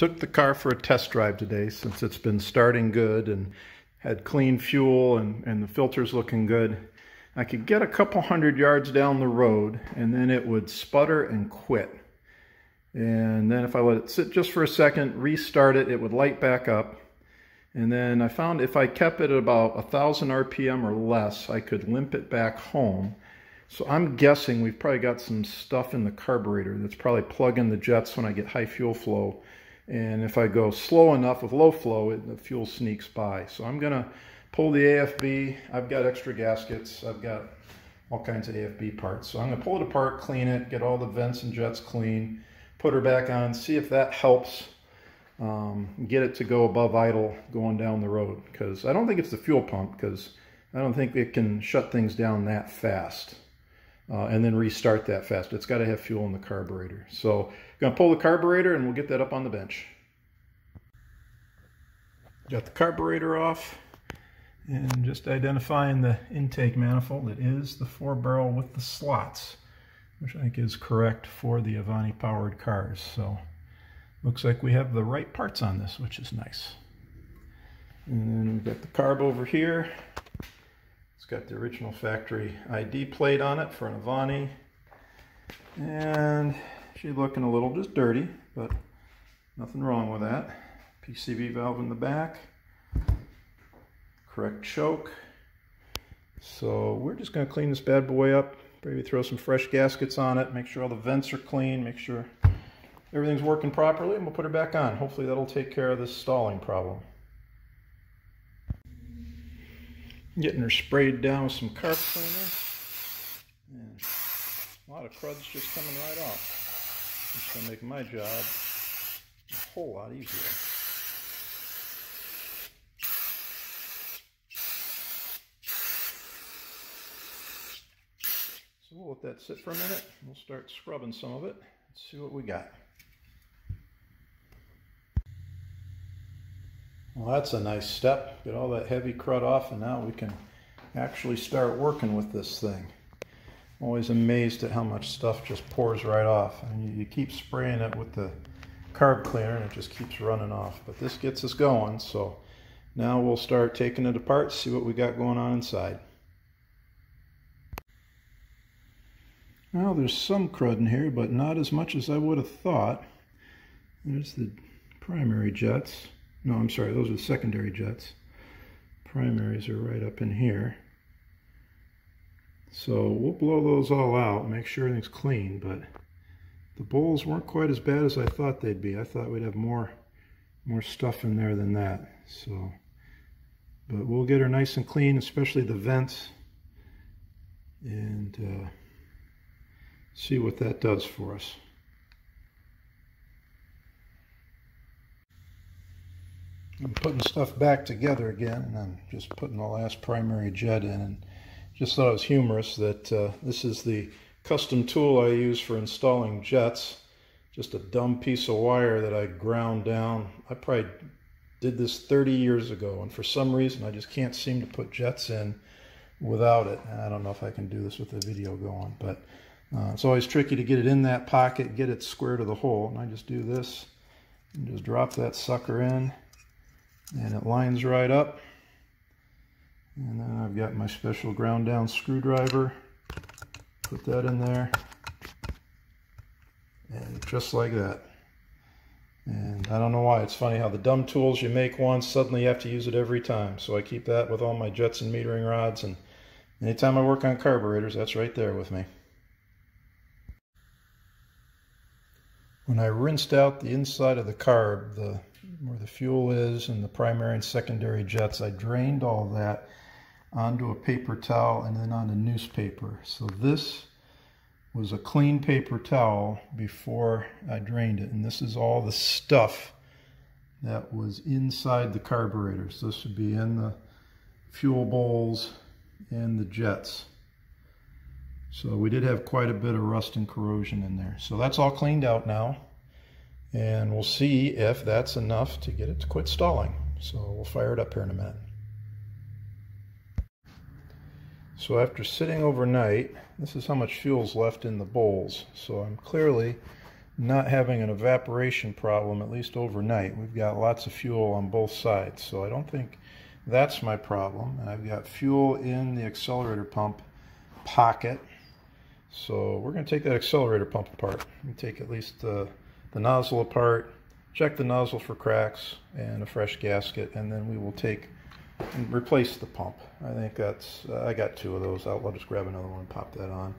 took the car for a test drive today since it's been starting good and had clean fuel and, and the filter's looking good. I could get a couple hundred yards down the road and then it would sputter and quit. And then if I let it sit just for a second, restart it, it would light back up. And then I found if I kept it at about 1,000 RPM or less, I could limp it back home. So I'm guessing we've probably got some stuff in the carburetor that's probably plugging the jets when I get high fuel flow and if I go slow enough with low flow, it, the fuel sneaks by. So I'm going to pull the AFB. I've got extra gaskets. I've got all kinds of AFB parts. So I'm going to pull it apart, clean it, get all the vents and jets clean, put her back on, see if that helps um, get it to go above idle going down the road. Because I don't think it's the fuel pump, because I don't think it can shut things down that fast uh, and then restart that fast. It's got to have fuel in the carburetor. So I'm going to pull the carburetor and we'll get that up on the bench. Got the carburetor off and just identifying the intake manifold. It is the four barrel with the slots, which I think is correct for the Avanti powered cars. So looks like we have the right parts on this, which is nice. And then we've got the carb over here got the original factory ID plate on it for an Avanti. And she's looking a little just dirty, but nothing wrong with that. PCV valve in the back. Correct choke. So we're just going to clean this bad boy up. Maybe throw some fresh gaskets on it. Make sure all the vents are clean. Make sure everything's working properly. And we'll put her back on. Hopefully that'll take care of this stalling problem. Getting her sprayed down with some carb cleaner. And a lot of crud's just coming right off. It's going to make my job a whole lot easier. So we'll let that sit for a minute. We'll start scrubbing some of it. Let's see what we got. Well, that's a nice step. Get all that heavy crud off, and now we can actually start working with this thing. I'm always amazed at how much stuff just pours right off. And you, you keep spraying it with the carb cleaner, and it just keeps running off. But this gets us going, so now we'll start taking it apart, see what we got going on inside. Well, there's some crud in here, but not as much as I would have thought. There's the primary jets. No, I'm sorry, those are the secondary jets. Primaries are right up in here. So we'll blow those all out, make sure everything's clean, but the bowls weren't quite as bad as I thought they'd be. I thought we'd have more more stuff in there than that. So, but we'll get her nice and clean, especially the vents, and uh, see what that does for us. I'm putting stuff back together again, and I'm just putting the last primary jet in. And just thought it was humorous that uh, this is the custom tool I use for installing jets. Just a dumb piece of wire that I ground down. I probably did this 30 years ago, and for some reason I just can't seem to put jets in without it. I don't know if I can do this with the video going, but uh, it's always tricky to get it in that pocket, get it square to the hole. And I just do this and just drop that sucker in and it lines right up. And then I've got my special ground down screwdriver. Put that in there. And just like that. And I don't know why. It's funny how the dumb tools you make once, suddenly you have to use it every time. So I keep that with all my jets and metering rods. And anytime I work on carburetors, that's right there with me. When I rinsed out the inside of the carb, the where the fuel is and the primary and secondary jets. I drained all that onto a paper towel and then onto newspaper. So this was a clean paper towel before I drained it. And this is all the stuff that was inside the carburetor. So this would be in the fuel bowls and the jets. So we did have quite a bit of rust and corrosion in there. So that's all cleaned out now and we'll see if that's enough to get it to quit stalling. So we'll fire it up here in a minute. So after sitting overnight, this is how much fuel's left in the bowls. So I'm clearly not having an evaporation problem, at least overnight. We've got lots of fuel on both sides, so I don't think that's my problem. And I've got fuel in the accelerator pump pocket. So we're going to take that accelerator pump apart. and take at least the, the nozzle apart, check the nozzle for cracks and a fresh gasket, and then we will take and replace the pump. I think that's, uh, I got two of those. I'll, I'll just grab another one and pop that on.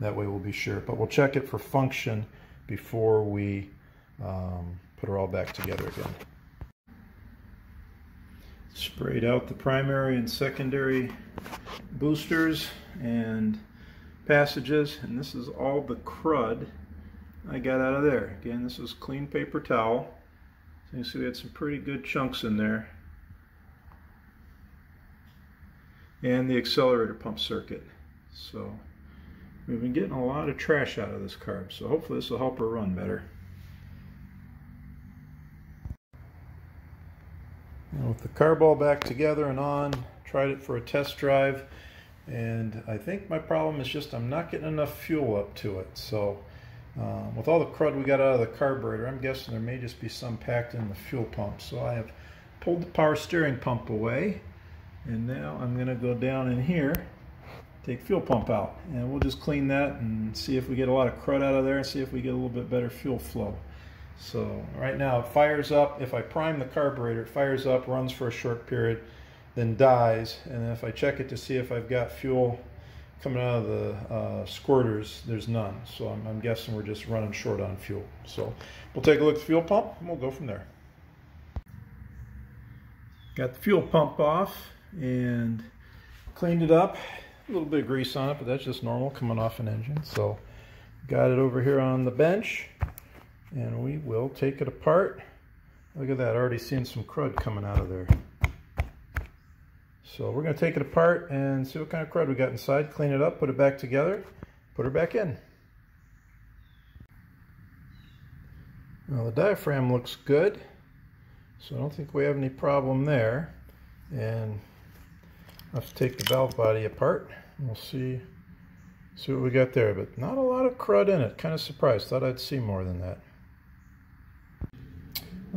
That way we'll be sure. But we'll check it for function before we um, put her all back together again. Sprayed out the primary and secondary boosters and passages and this is all the crud I got out of there. Again this was clean paper towel. So you see we had some pretty good chunks in there. And the accelerator pump circuit. So We've been getting a lot of trash out of this carb, so hopefully this will help her run better. Now with the carb all back together and on, tried it for a test drive, and I think my problem is just I'm not getting enough fuel up to it. So um, with all the crud we got out of the carburetor, I'm guessing there may just be some packed in the fuel pump. So I have pulled the power steering pump away, and now I'm going to go down in here take fuel pump out and we'll just clean that and see if we get a lot of crud out of there and see if we get a little bit better fuel flow. So right now it fires up. If I prime the carburetor, it fires up, runs for a short period, then dies. And if I check it to see if I've got fuel coming out of the uh, squirters, there's none. So I'm, I'm guessing we're just running short on fuel. So we'll take a look at the fuel pump and we'll go from there. Got the fuel pump off and cleaned it up a little bit of grease on it, but that's just normal coming off an engine. So got it over here on the bench and we will take it apart. Look at that, already seeing some crud coming out of there. So we're going to take it apart and see what kind of crud we got inside, clean it up, put it back together, put her back in. Now the diaphragm looks good, so I don't think we have any problem there. And Let's take the valve body apart. We'll see, see what we got there, but not a lot of crud in it. Kind of surprised. Thought I'd see more than that.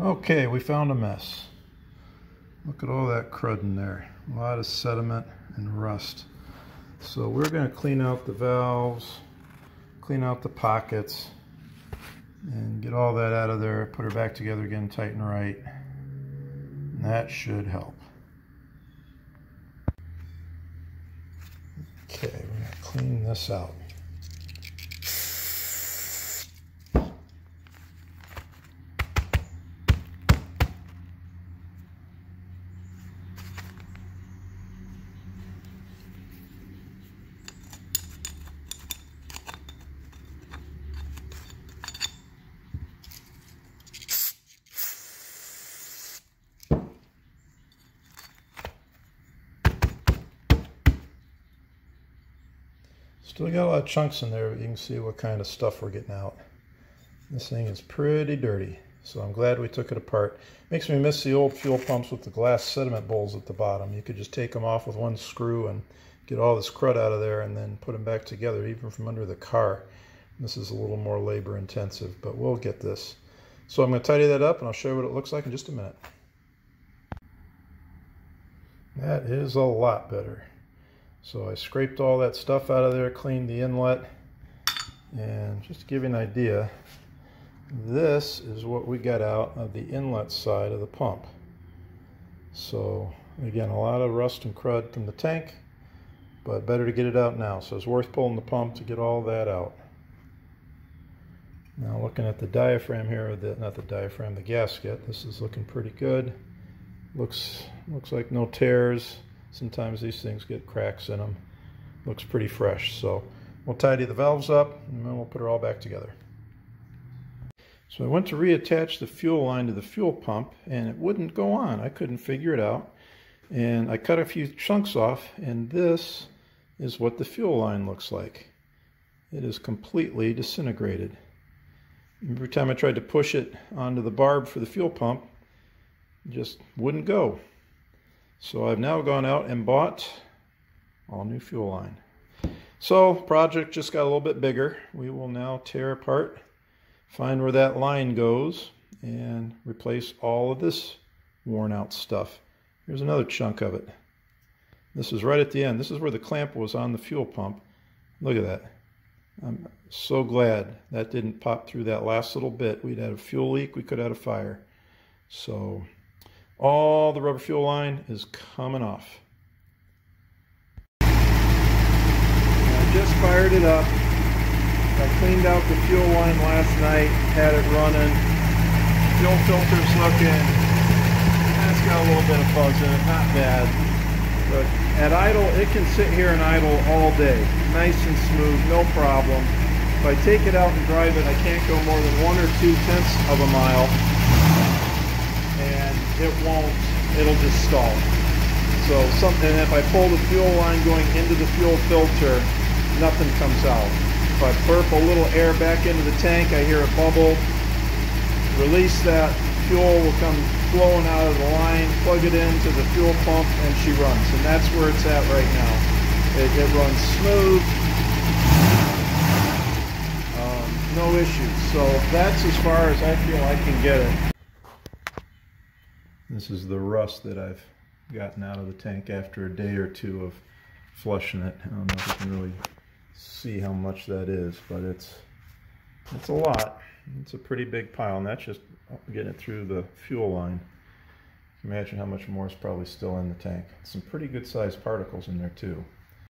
Okay, we found a mess. Look at all that crud in there. A lot of sediment and rust. So we're going to clean out the valves, clean out the pockets, and get all that out of there, put her back together again, tighten right. And that should help. Okay, we're going to clean this out. Still got a lot of chunks in there, but you can see what kind of stuff we're getting out. This thing is pretty dirty, so I'm glad we took it apart. Makes me miss the old fuel pumps with the glass sediment bowls at the bottom. You could just take them off with one screw and get all this crud out of there and then put them back together, even from under the car. This is a little more labor intensive, but we'll get this. So I'm going to tidy that up and I'll show you what it looks like in just a minute. That is a lot better. So I scraped all that stuff out of there, cleaned the inlet, and just to give you an idea, this is what we got out of the inlet side of the pump. So again, a lot of rust and crud from the tank, but better to get it out now. So it's worth pulling the pump to get all that out. Now looking at the diaphragm here, the, not the diaphragm, the gasket, this is looking pretty good. Looks, looks like no tears. Sometimes these things get cracks in them. Looks pretty fresh. So we'll tidy the valves up and then we'll put her all back together. So I went to reattach the fuel line to the fuel pump and it wouldn't go on. I couldn't figure it out. And I cut a few chunks off and this is what the fuel line looks like. It is completely disintegrated. Every time I tried to push it onto the barb for the fuel pump, it just wouldn't go. So I've now gone out and bought all new fuel line. So project just got a little bit bigger. We will now tear apart find where that line goes and replace all of this worn out stuff. Here's another chunk of it. This is right at the end. This is where the clamp was on the fuel pump. Look at that. I'm so glad that didn't pop through that last little bit. We'd had a fuel leak, we could have had a fire. So all the rubber fuel line is coming off. I just fired it up. I cleaned out the fuel line last night, had it running. Fuel filter's looking, that's got a little bit of fuzz in it, not bad. But at idle, it can sit here and idle all day. Nice and smooth, no problem. If I take it out and drive it, I can't go more than one or two tenths of a mile. It won't, it'll just stall. So something, if I pull the fuel line going into the fuel filter, nothing comes out. If I burp a little air back into the tank, I hear a bubble. Release that, fuel will come flowing out of the line, plug it into the fuel pump, and she runs. And that's where it's at right now. It, it runs smooth, um, no issues. So that's as far as I feel I can get it. This is the rust that I've gotten out of the tank after a day or two of flushing it. I don't know if you can really see how much that is, but it's it's a lot. It's a pretty big pile, and that's just getting it through the fuel line. Imagine how much more is probably still in the tank. Some pretty good sized particles in there too.